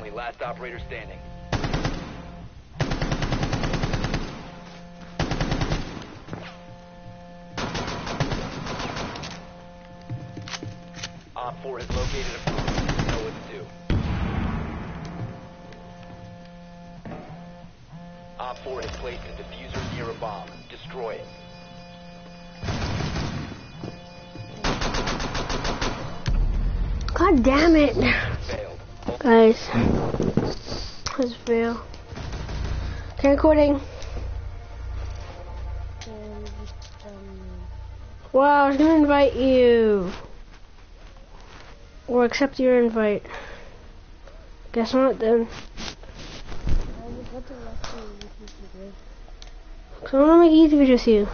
Friendly, last operator standing. OPFOR has located a Recording. Wow, I was gonna invite you. Or accept your invite. Guess not then. Cause I wanna make YouTube video with you.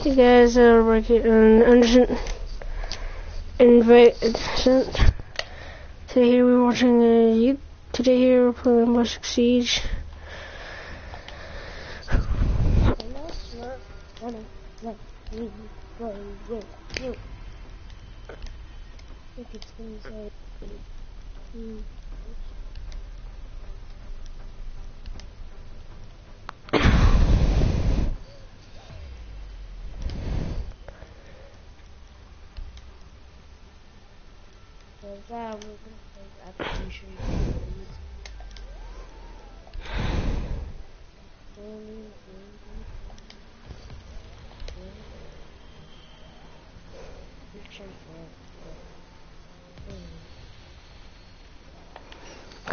Hey guys, uh, working on Anderson invite. Today here we're watching uh, you. Today here we're playing Six Siege. And that's gonna let me go with you. I think it's hmm. That we're gonna play application.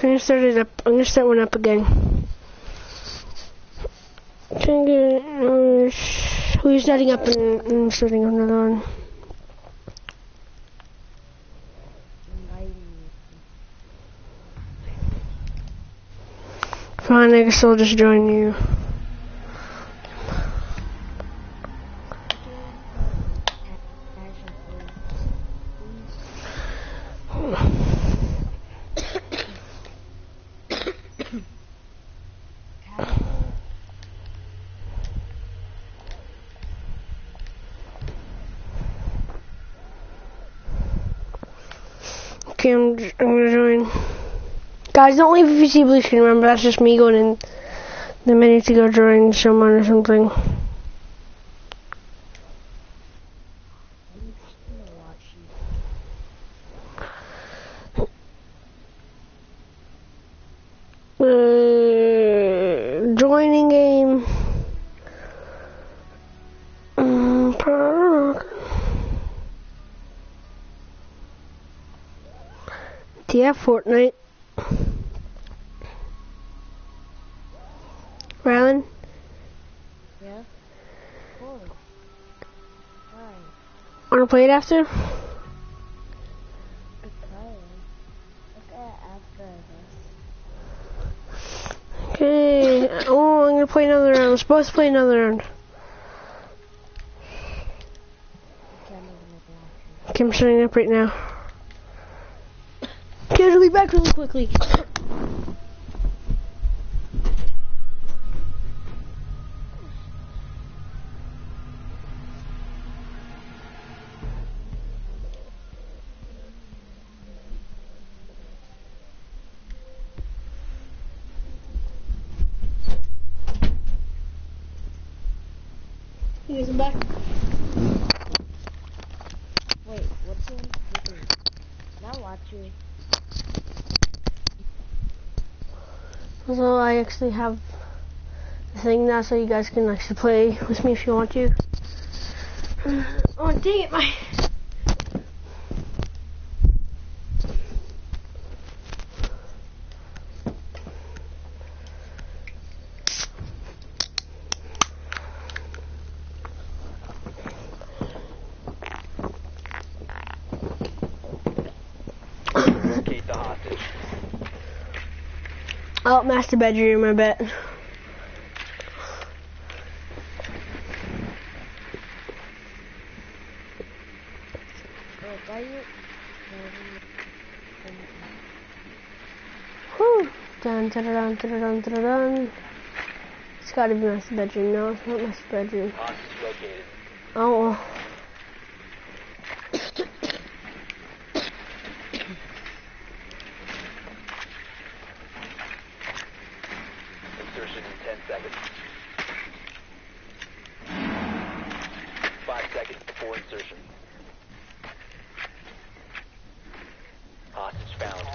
Okay, I started up. I'm gonna start one up again. Uh, who's starting up and, and starting another one? Fine, I guess I'll just join you. Guys, don't leave if you see blue screen. Remember, that's just me going in the menu to go join someone or something. Uh, joining game. Per- Yeah, Fortnite. Play it after? Okay. Uh, oh, I'm gonna play another round. We're supposed to play another round. Okay, I'm setting up right now. Okay, I'll be back really quickly. You guys are back? Wait, what's in the Not watching. So I actually have the thing now so you guys can actually play with me if you want to. Oh dang it, my Locate the hostage. Oh, master bedroom, I bet. Whew. Dun dun dun dun dun dun dun. It's gotta be master bedroom. No, it's not master bedroom. Oh. seconds before insertion. Hostage found.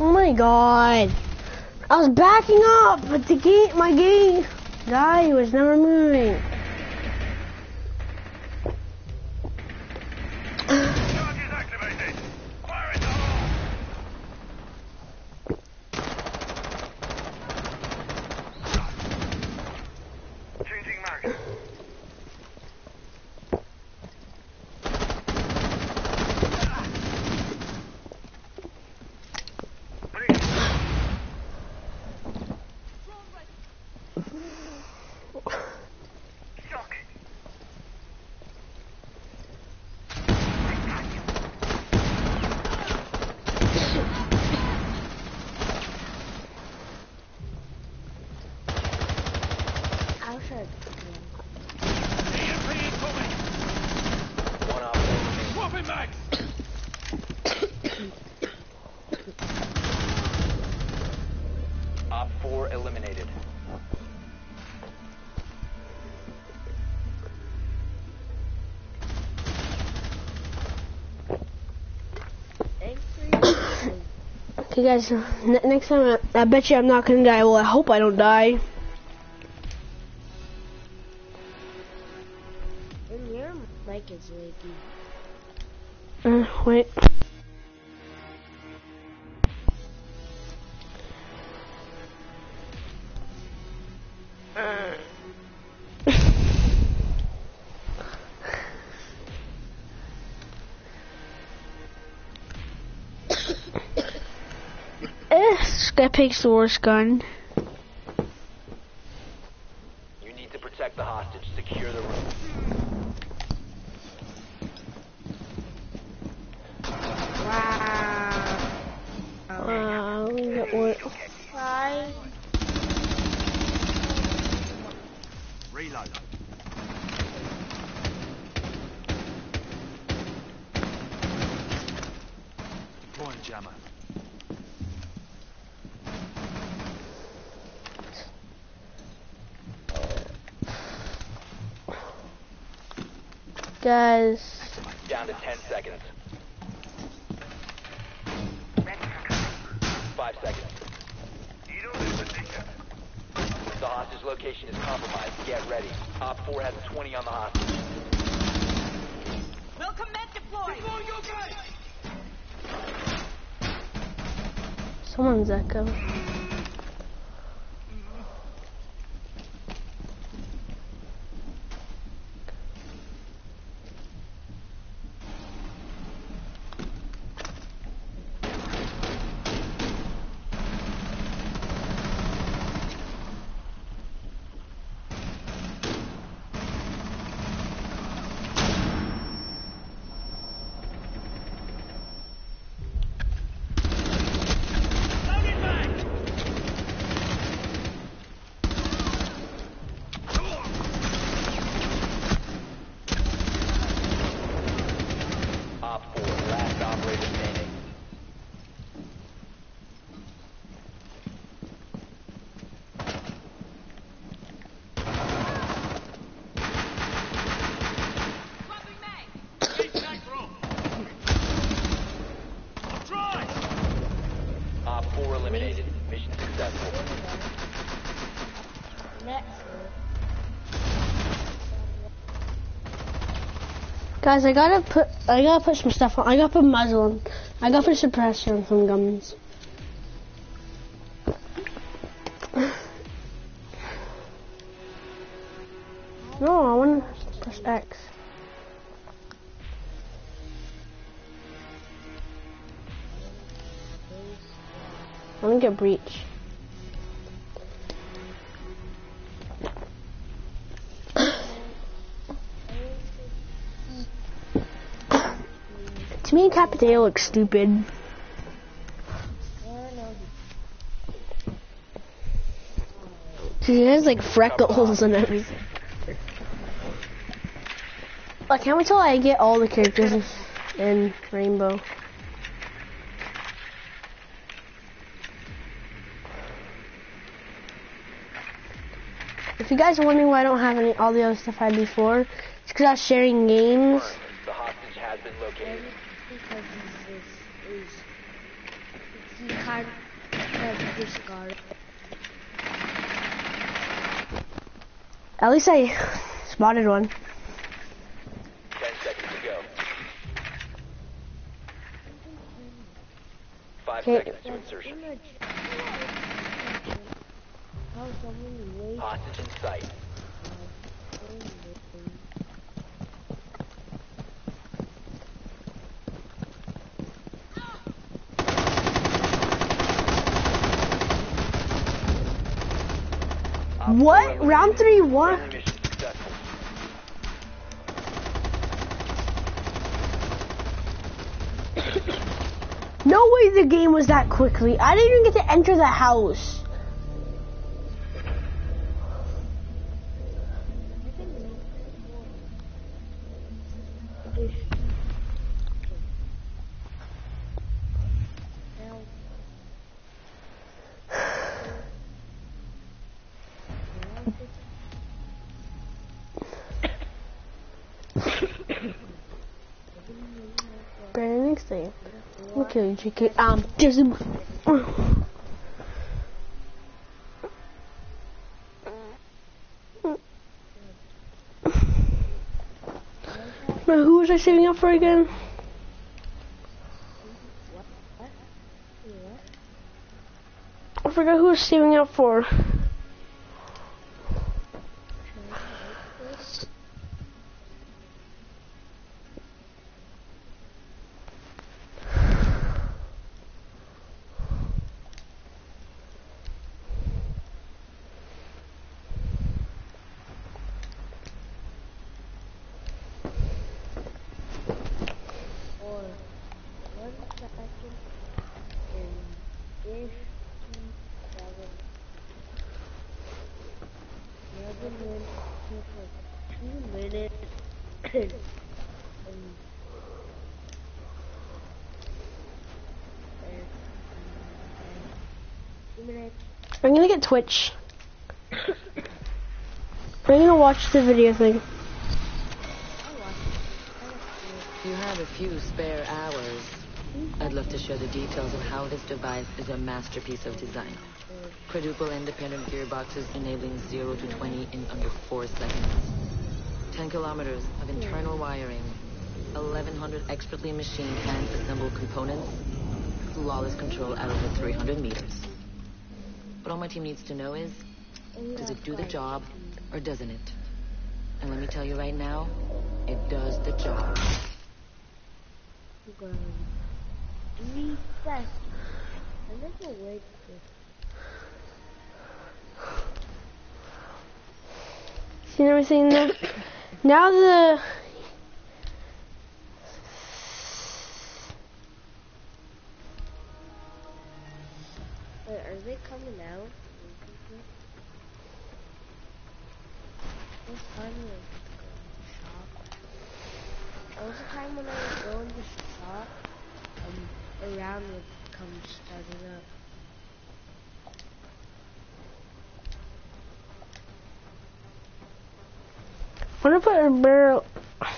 Oh my god. I was backing up, but the gate, my gate guy was never moving. Okay, guys, next time I, I bet you I'm not gonna die. Well, I hope I don't die. This guy picks the worst gun. You need to protect the hostage. Secure the room. Wow. Wow, uh, we got Reload. Deploying jammer. Guys, Down to 10 seconds. Five seconds. You know this position. The hostage location is compromised. Get ready. OPFOR has 20 on the hostage. Will commit deploy. someone's echo. Op 4, last operator standing. Swapping mag. I'm trying. Op 4 eliminated. Mission successful. Next. Guys, I gotta put, I gotta put some stuff on. I gotta put muzzle on. I gotta put suppressor on some guns. No, I want to press X. Let me get breach. Capitale looks stupid. Yeah, no, She has like freckles and everything. I can't wait till I get all the characters in Rainbow. If you guys are wondering why I don't have any all the other stuff I had before, it's because I was sharing games. The hostage has been located. because he's this is he can't have this guard. At least I spotted one. Ten seconds to go. Five Okay. seconds to insertion. Image. How someone waits Hostage in sight. What? Round three, what? No way the game was that quickly. I didn't even get to enter the house. Brandon, next thing. Okay, JK. Um. Now, who was I saving up for again? I forgot who I was saving up for. or one second and fifty-seven. Eleven minutes took like minutes. I'm gonna get Twitch. I'm gonna watch the video thing. It. You have a few spare hours. I'd love to share the details of how this device is a masterpiece of design. Quadruple independent gearboxes enabling 0 to 20 in under 4 seconds. 10 kilometers of internal wiring. 1,100 expertly machined hand-assembled components. Flawless control at over 300 meters. What all my team needs to know is, does it do the job or doesn't it? And let me tell you right now, it does the job. Going three seconds. And there's a way to Seen everything now? The Wait, are they coming out? This time was going shop. There was a time when I was going to shop, um, a round would come starting up. I'm gonna put a barrel. I'm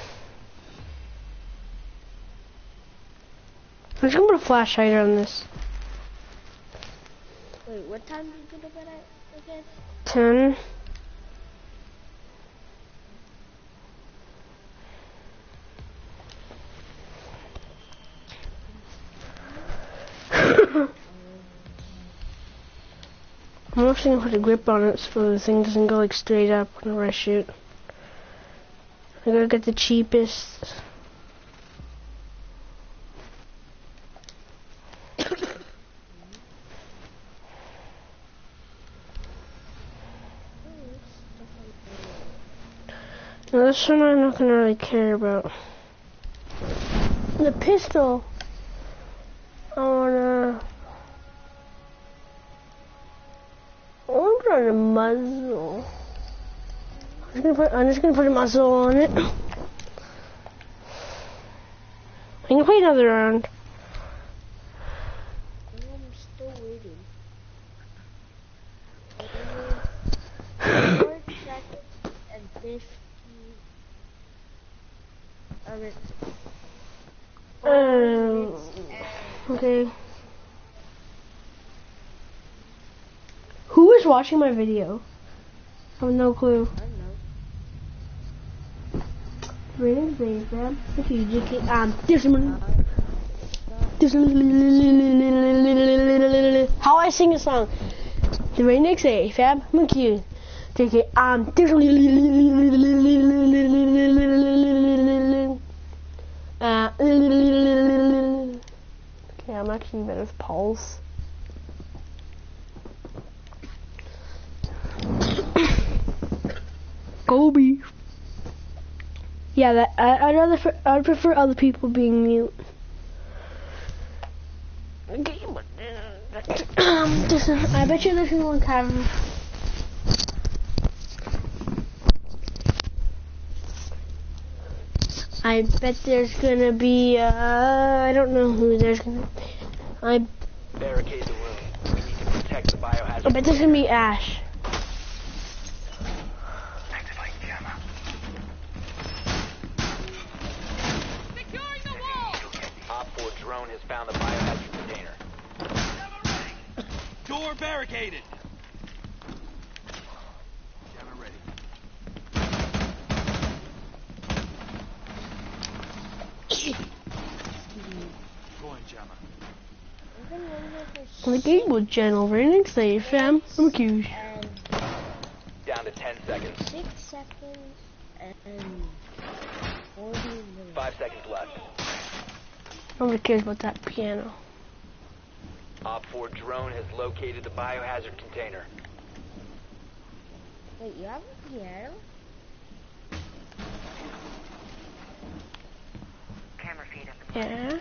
just gonna put a flashlight on this. Wait, what time did you go to bed at again? Ten. I'm actually gonna put a grip on it so the thing doesn't go like straight up whenever I shoot. I gotta get the cheapest. Now this one I'm not gonna really care about. The pistol. I wanna. I wanna put a muzzle. I'm just gonna put, I'm just gonna put a muzzle on it. I can play another round. I'm still waiting. Four seconds and fifty. Um, okay. Who is watching my video? I have no clue. Rating Dave, man. If you just get, um, how I sing a song. The rating say, fam, look you. Take it, um, uh, okay, I'm actually better with Paul's. Kobe. Yeah, that I, I'd rather I'd prefer other people being mute. Okay, but, um, this, I bet you this is one cavern. I bet there's gonna be uh, I don't know who there's gonna. I Barricade the room. We need to protect the biohazard. I bet there's gonna be Ash. Activate camera. Securing the wall! OPFOR drone has found the biohazard container. Door barricaded. Camera ready. Go on, Jammer. I've been waiting for The game was gentle, rating say, fam. I'm cute. and Down to 10 seconds. six seconds and forty minutes. Five seconds left. Nobody cares about that piano. OPFOR drone has located the biohazard container. Wait, you have a piano? Yeah.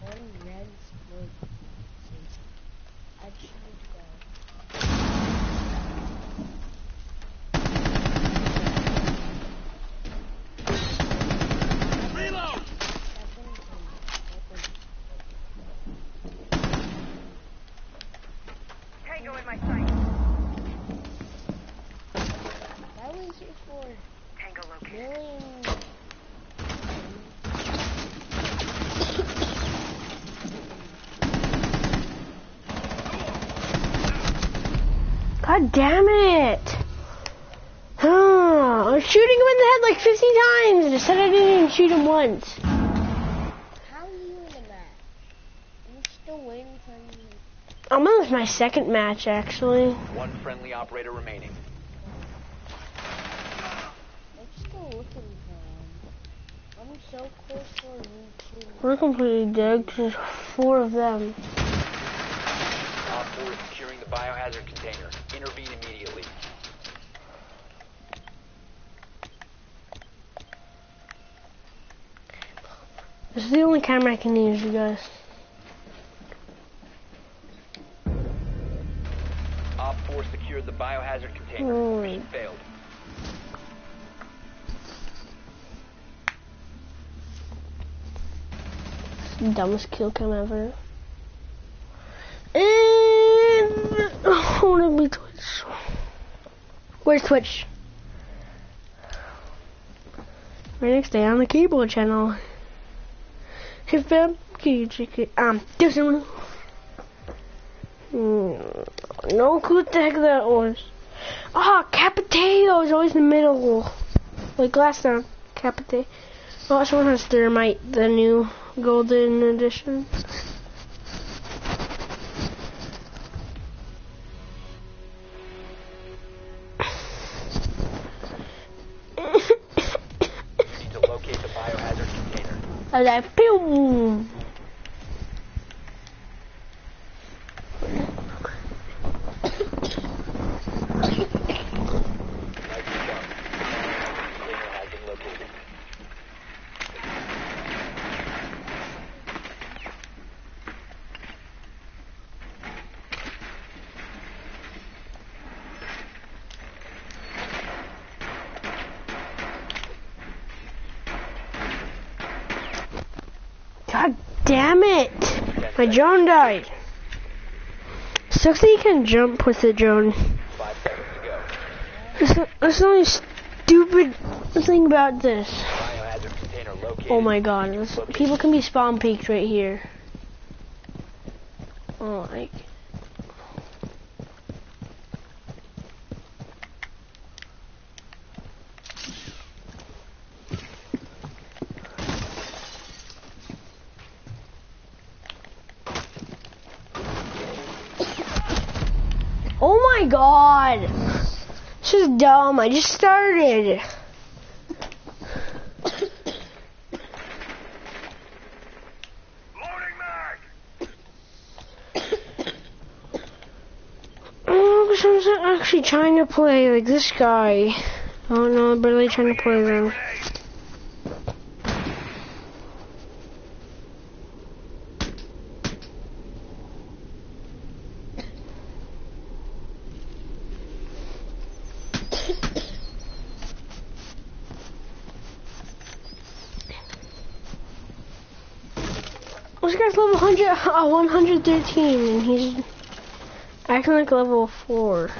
One red smoke. I just need to go. Reload. Seconds and open. My sight. That was for Tango located. million. God damn it! Huh, I was shooting him in the head like 50 times and it said I didn't even shoot him once. How are you in the match? I'm still waiting for you. I'm on my second match actually. One friendly operator remaining. I'm still looking for him. I'm so close to a YouTube. We're completely dead 'cause there's four of them. OPFOR is securing the biohazard container. Intervene immediately. This is the only camera I can use, you guys. Secured the biohazard container. Hmm. Mission failed. Dumbest kill cam ever. And I want to be Twitch. Where's Twitch? Right next day on the keyboard channel. Hey fam, can you check it? Um, there's someone. Mm, no clue what the heck that was. Ah, Capitato is always in the middle. Like last time. decapitate. Oh, someone has thermite, the new golden edition. You need to locate the biohazard container. I like pew. Nicely done. The biohazard container has been located. God damn it! My drone died. Sucks that you can jump with the drone. Five. That's, that's the only stupid thing about this. Oh my god, people can be spawn peaked right here. Oh, like. Oh my god! This is dumb. I just started. Oh, 'cause I was actually trying to play like this guy. Oh no, I'm barely trying to play them. Grenade! This guy's level 100, uh, 113, and he's acting like level 4.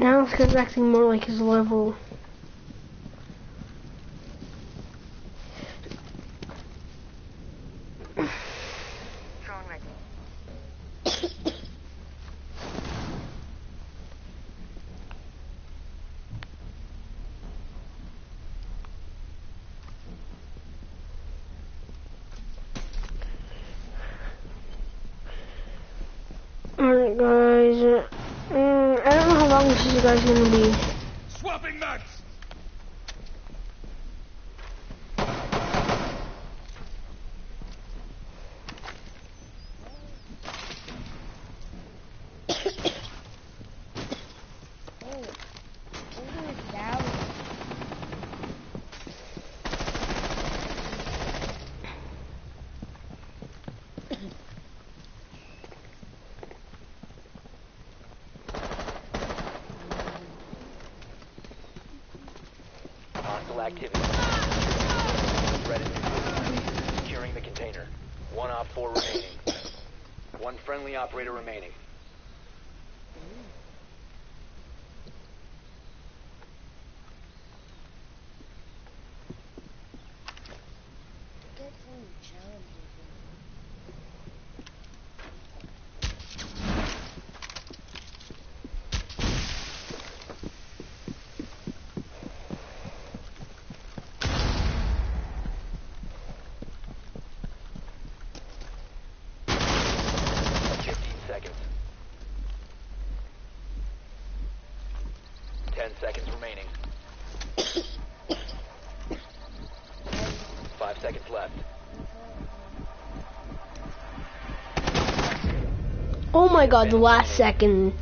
Now guy's acting more like his level. Drone ready. Alright guys, uh, mm, I don't know how long gonna be. Swapping mags! Oh, over is down. Activity. Threat securing the container. One OPFOR remaining. One friendly operator remaining. Get some challenges in Fifteen seconds. Ten seconds remaining. Five seconds left. Oh my god, the last second.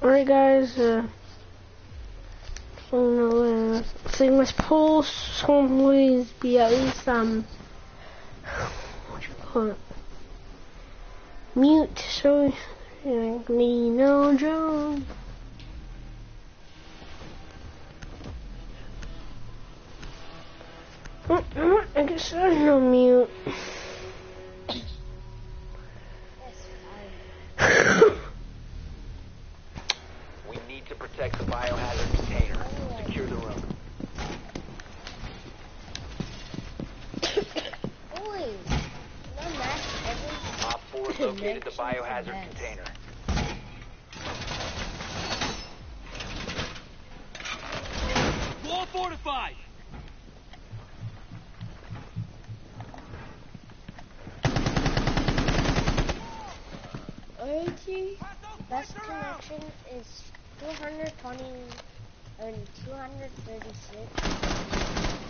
Alright guys, uh, so I think this always be at least, um, what you call it? Mute, so, like, me no Joe. Mm, mm, I guess there's no mute. We need to protect the biohazard container. Secure the room. Boy, no match every Op 4 has located the Connections biohazard and container. Wall fortified! OAT best connection is 220 and 236.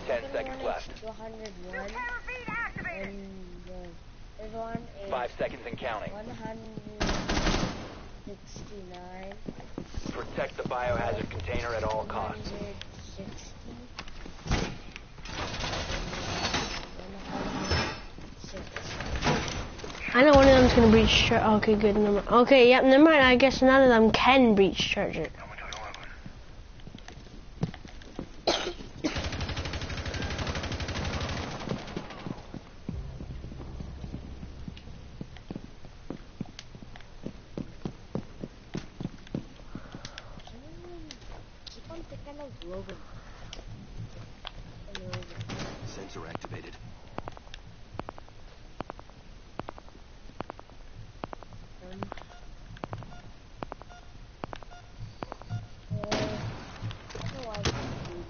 10 Second seconds left. Is 201 and the third one is 5 seconds and counting. 169. Protect the biohazard container at all costs. 160. 106. I know one of them's gonna breach. Char- okay, good. Never Okay, yep. Never mind. I guess none of them can breach charger. Keep on thinking of Logan. And Logan. Sensor activated. Um, uh, otherwise, dude.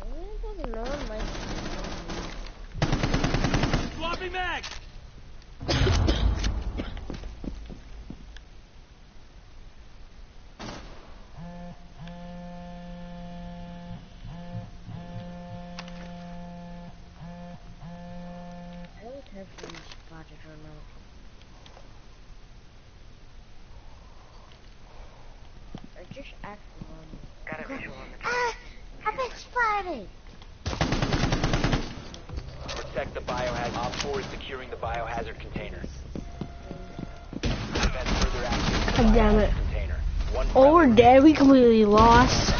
Why does no one like Floppy dead. We completely lost.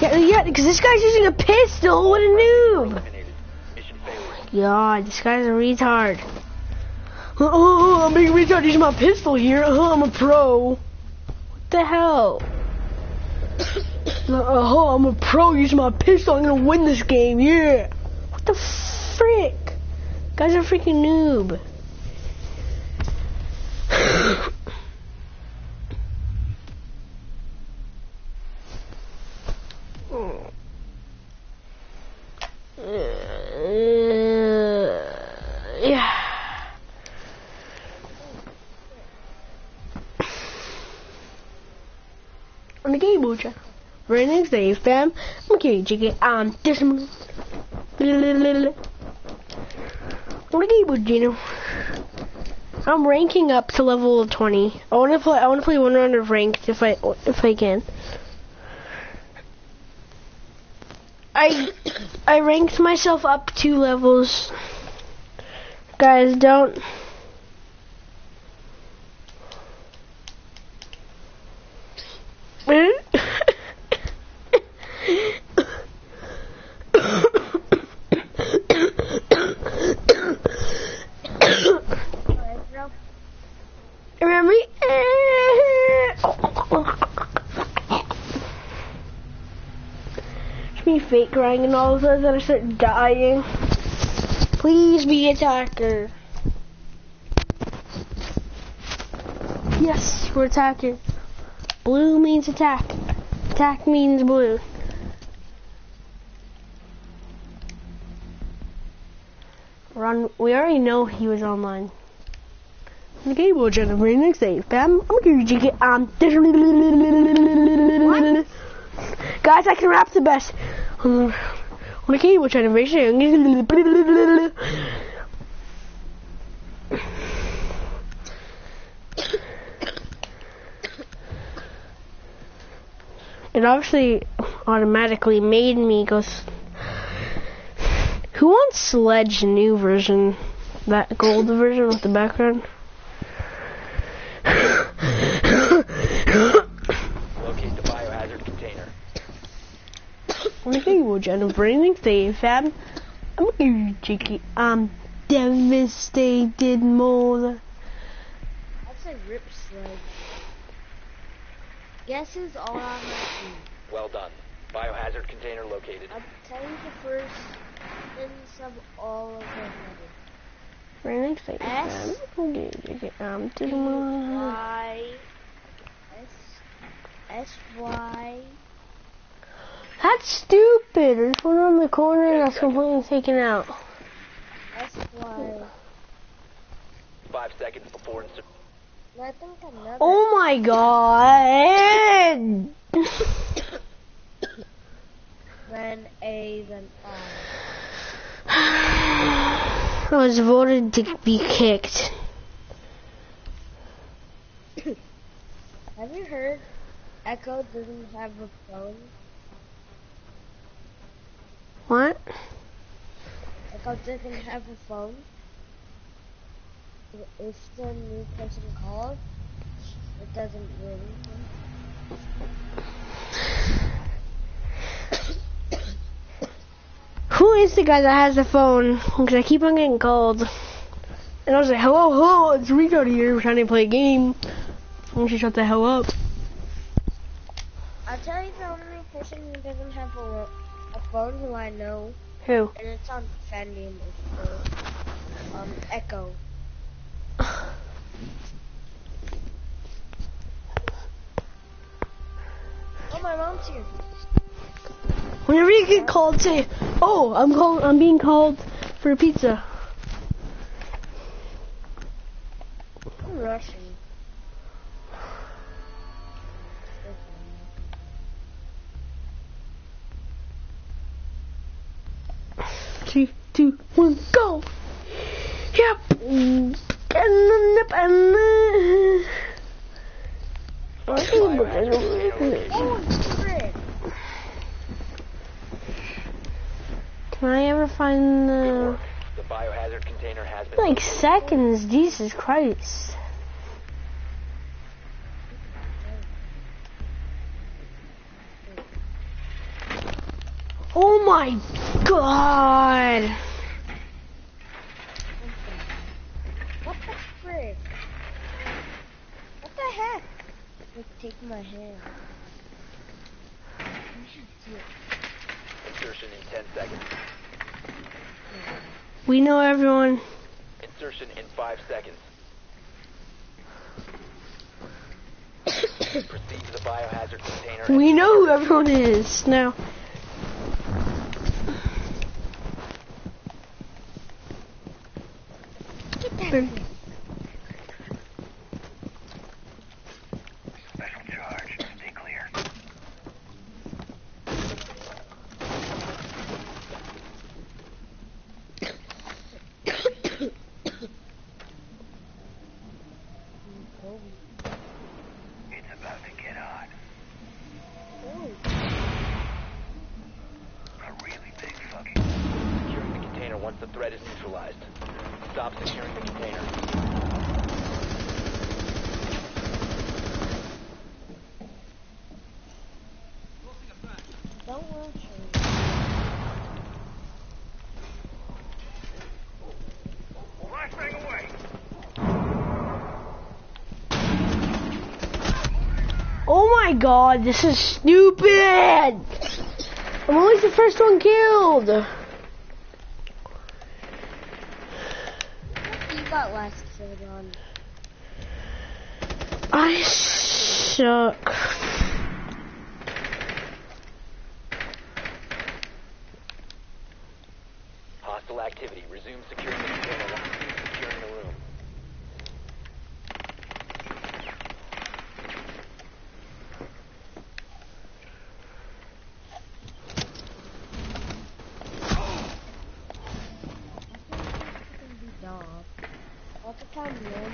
Yeah, yeah. Because this guy's using a pistol. What a noob. God, this guy's a retard. Oh, oh, oh, I'm being a retard using my pistol here. Uh, I'm a pro. What the hell? Oh, I'm a pro using my pistol. I'm gonna win this game. Yeah. What the frick? Guy's a freaking noob. Uh, yeah. On the game, Bocha. Right next day, fam. I'm Kitty Chicken. I'm this. On the game, Gino. I'm ranking up to level 20. I want to play. I want to play one round of ranked if I if I can. I I ranked myself up two levels. Guys, don't. Alright, bro. Remember me? It's me fake crying and all of a sudden I start dying. Please be attacker. Yes, we're attacking. Blue means attack. Attack means blue. Run. We already know he was online. Okay, well, Jennifer, next day, fam. I'm gonna give you um. Guys, I can rap the best. On the cable generation. It obviously automatically made me go. Who wants Sledge new version? That gold version with the background? Locate the biohazard container. On the cable Jennifer, next day, fam. I'm gonna give you cheeky. Um, devastated more. That's a rip sled. Guess who's all on my team? Well done. Biohazard container located. I'm telling you the first sentence of all of them. Right next day, fam. S. I'm gonna give cheeky. Um, to the moon. Y S S Y That's stupid. There's one on the corner and that's completely taken out. S Y. Five seconds before insert. I think another. Oh my god! Then A, then I. I was voted to be kicked. Have you heard Echo doesn't have a phone? What? Echo doesn't have a phone. If the new person calls, it doesn't ring. Who is the guy that has the phone? Because I keep on getting called. And I was like, hello, hello, it's Rico here. We're trying to play a game. Why don't you shut the hell up? I'll tell you the only person who doesn't have a, a phone who I know, Who? and it's on Fendi and it's uh, um, Echo. Oh, my mom's here. Whenever you get called, say, oh, I'm called, I'm being called for a pizza. I'm rushing. Three, two, one, go! Yep! And then, yep, and then... Can I ever find the... The biohazard container has been. Like seconds, Jesus Christ. Oh my god! What the frick? What the heck? Look, take my hand. Insertion in 10 seconds. We know everyone. Insertion in 5 seconds. Proceed to the biohazard container. We know who everyone is now. Get that thing. Special charge. Stay clear. It's about to get hot. A really big fucking. Securing the container once the threat is neutralized. Stop securing the container. Oh my god, this is stupid! I'm always the first one killed! Killed on. I suck. Hostile activity. Resume securing the container once you've securing the room. can be dog. All the time, man.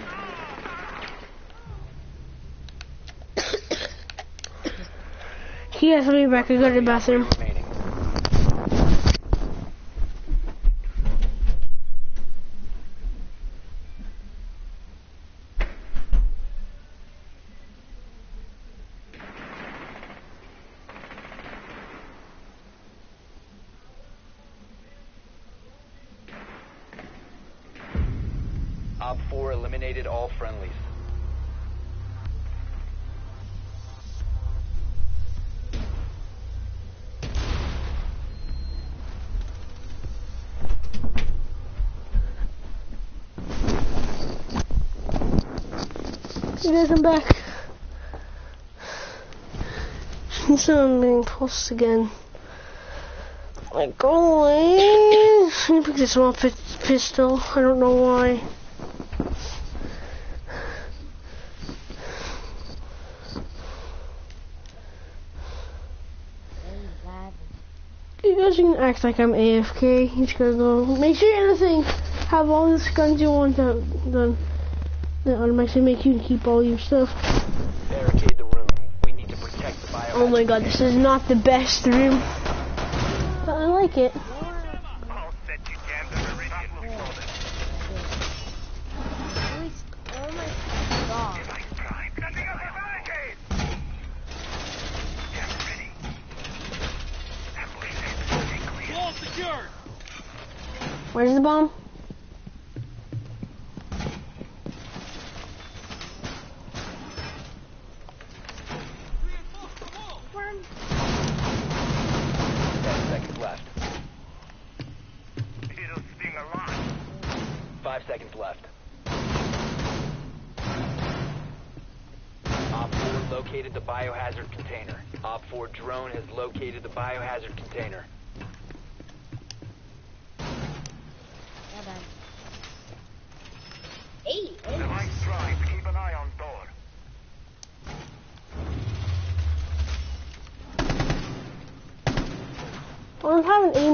He has to be back. I go to the bathroom. Op 4 eliminated all friendlies. He guys, I'm back. So I'm being pulsed again. Like, go away. Let me pick this pi- pistol. I don't know why. You guys can act like I'm AFK. You gotta go. Make sure anything. Have all the guns you want done. That automatically make you keep all your stuff. Barricade the room. We need to protect the biohazard. Oh my god, this is not the best room. But I like it. Where's the set you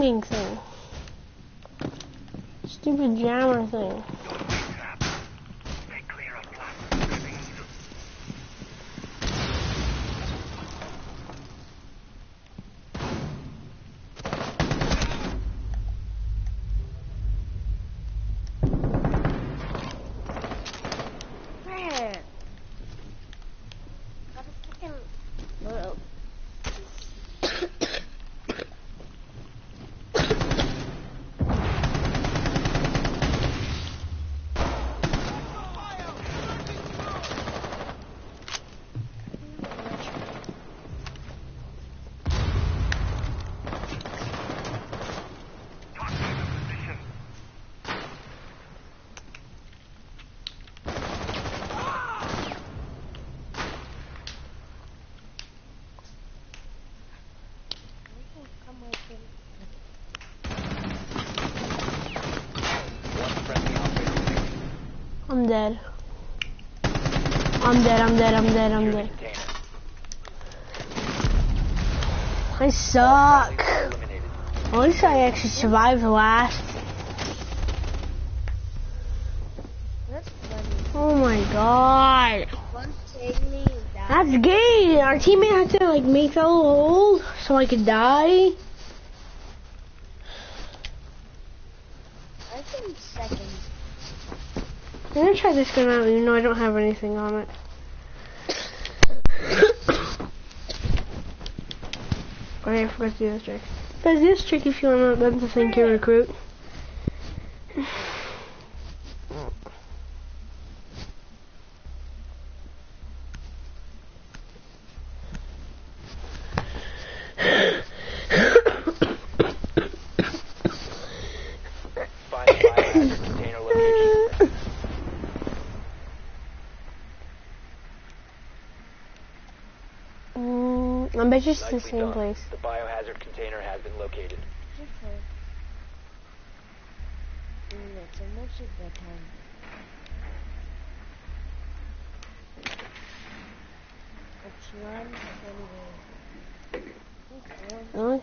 thing. Stupid jammer thing. Don't be trapped. Stay clear of blast. Moving. Where? Got a second. Well, Talk to the position. come open. One friendly operator remaining. I'm dead. I'm dead, I'm dead, I'm dead, I'm dead. I suck. At least I actually survived the last. Oh my god. That's gay. Our teammate had to like make a little hole so I could die. I think second. Try this gun out even though I don't have anything on it. Okay, I forgot to do this trick. Do this trick if you want to think you're a recruit. Find the biohazard container location. It's the same done. place. The biohazard container has been located. It's almost at bedtime. It's one twenty-eight. It's one. Really?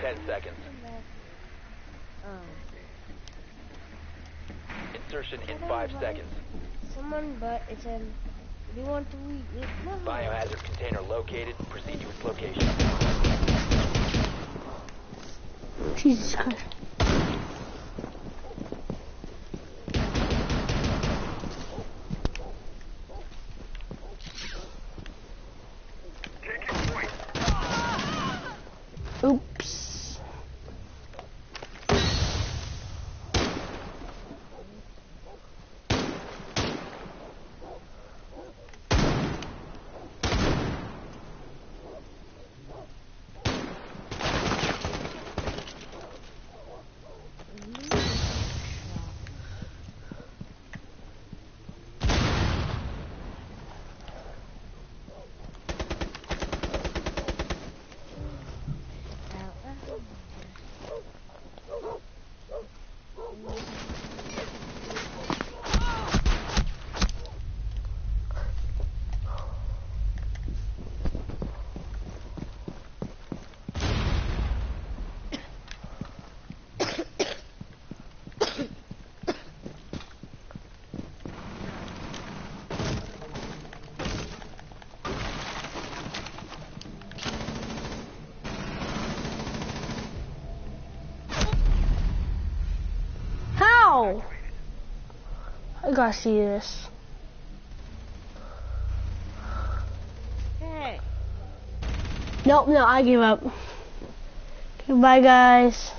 Ten seconds. Oh. Insertion in five seconds. Someone, but it's an. Do you want to eat it? Biohazard container located. Proceed to its location. Jesus Christ. I gotta see this. Hey. Nope, no, I give up. Goodbye, guys.